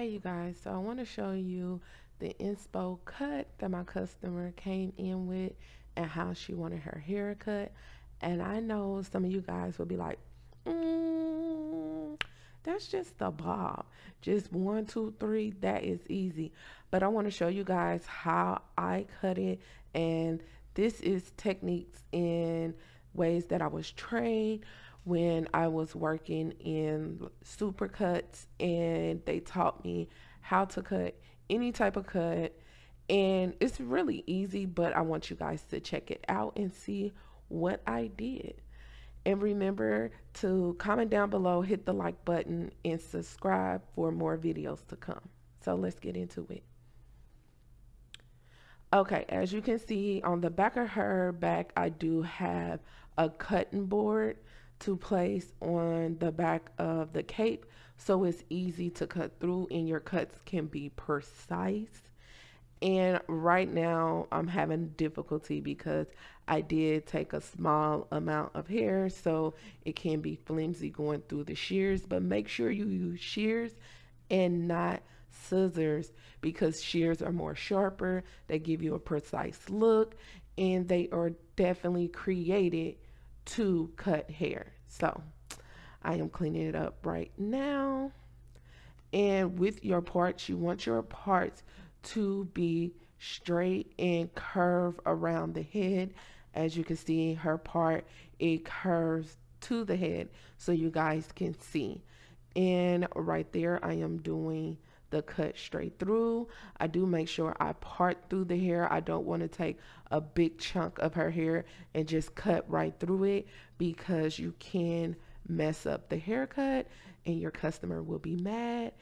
Hey you guys, so I want to show you the inspo cut that my customer came in with and how she wanted her haircut. And I know some of you guys will be like, mm, that's just the bob. Just one, two, three, that is easy. But I want to show you guys how I cut it. And this is techniques in ways that I was trained when I was working in supercuts and they taught me how to cut any type of cut. And it's really easy but I want you guys to check it out and see what I did. And remember to comment down below hit the like button and subscribe for more videos to come. So let's get into it. Okay as you can see on the back of her back I do have a cutting board to place on the back of the cape. So it's easy to cut through and your cuts can be precise. And right now I'm having difficulty because I did take a small amount of hair so it can be flimsy going through the shears. But make sure you use shears and not scissors because shears are more sharper. They give you a precise look and they are definitely created to cut hair. So I am cleaning it up right now. And with your parts, you want your parts to be straight and curve around the head. As you can see, her part, it curves to the head so you guys can see. And right there, I am doing the cut straight through. I do make sure I part through the hair. I don't want to take a big chunk of her hair and just cut right through it because you can mess up the haircut and your customer will be mad.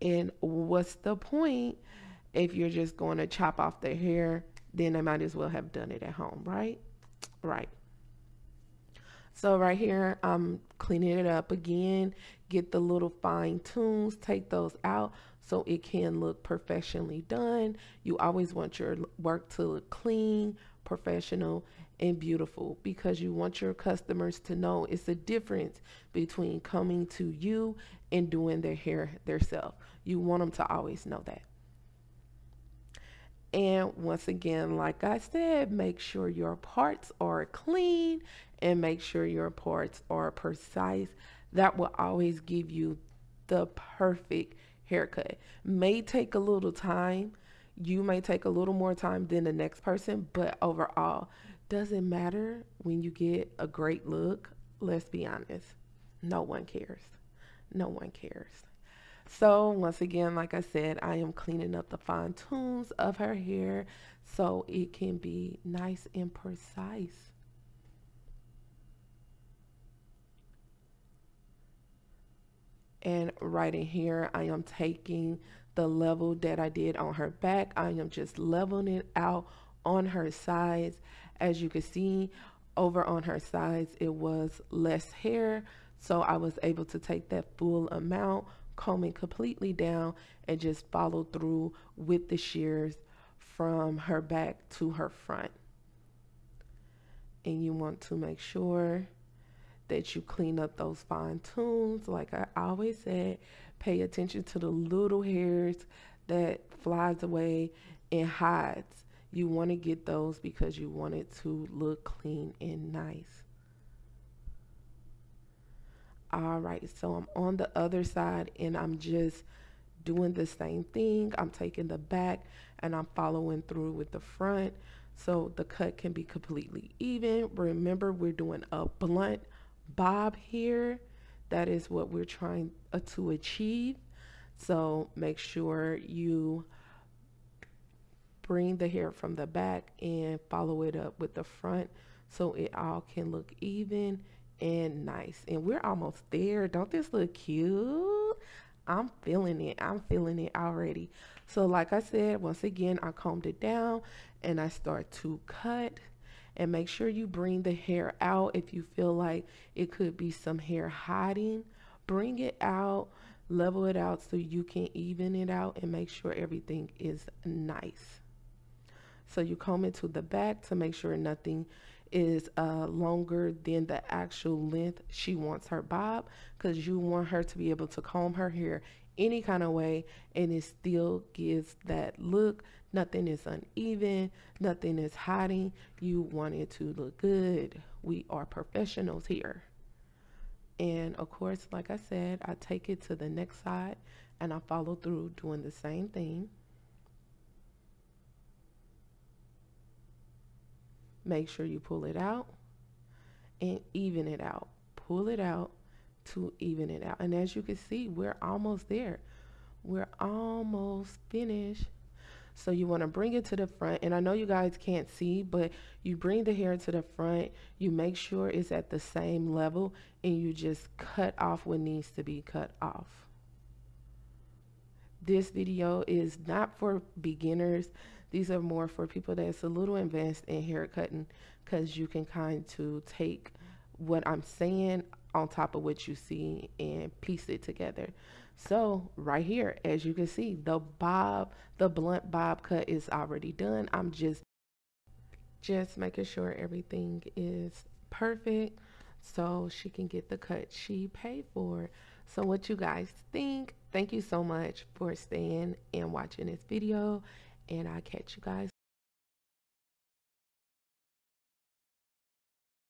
And what's the point if you're just going to chop off the hair? Then I might as well have done it at home, right? Right. So right here, I'm cleaning it up again, get the little fine tunes, take those out so it can look professionally done. You always want your work to look clean, professional, and beautiful because you want your customers to know it's a difference between coming to you and doing their hair themselves. You want them to always know that. And once again, like I said, make sure your parts are clean and make sure your parts are precise. That will always give you the perfect haircut. May take a little time. You may take a little more time than the next person, but overall, doesn't matter when you get a great look. Let's be honest. No one cares. No one cares. So once again, like I said, I am cleaning up the fine tunes of her hair so it can be nice and precise. And right in here, I am taking the level that I did on her back. I am just leveling it out on her sides. As you can see, over on her sides, it was less hair. So I was able to take that full amount, combing completely down, and just follow through with the shears from her back to her front. And you want to make sure that you clean up those fine tunes. Like I always said, pay attention to the little hairs that flies away and hides. You want to get those because you want it to look clean and nice. All right, so I'm on the other side and I'm just doing the same thing. I'm taking the back and I'm following through with the front so the cut can be completely even. Remember, we're doing a blunt bob here. That is what we're trying uh, to achieve. So make sure you bring the hair from the back and follow it up with the front so it all can look even and nice. And we're almost there. Don't this look cute? I'm feeling it. I'm feeling it already. So like I said, once again, I combed it down and I start to cut and make sure you bring the hair out if you feel like it could be some hair hiding. Bring it out level it out so you can even it out and make sure everything is nice. So you comb it to the back to make sure nothing is uh, longer than the actual length she wants her bob because you want her to be able to comb her hair any kind of way and it still gives that look. Nothing is uneven. Nothing is hiding. You want it to look good. We are professionals here. And of course like i said i take it to the next side and i follow through doing the same thing. Make sure you pull it out and even it out. Pull it out to even it out. And as you can see we're almost there. We're almost finished. So you want to bring it to the front and I know you guys can't see but you bring the hair to the front. You make sure it's at the same level and you just cut off what needs to be cut off. This video is not for beginners. These are more for people that's a little advanced in hair cutting because you can kind to take what I'm saying on top of what you see and piece it together. So right here, as you can see, the bob, the blunt bob cut is already done. I'm just, just making sure everything is perfect so she can get the cut she paid for. So what you guys think? Thank you so much for staying and watching this video and I'll catch you guys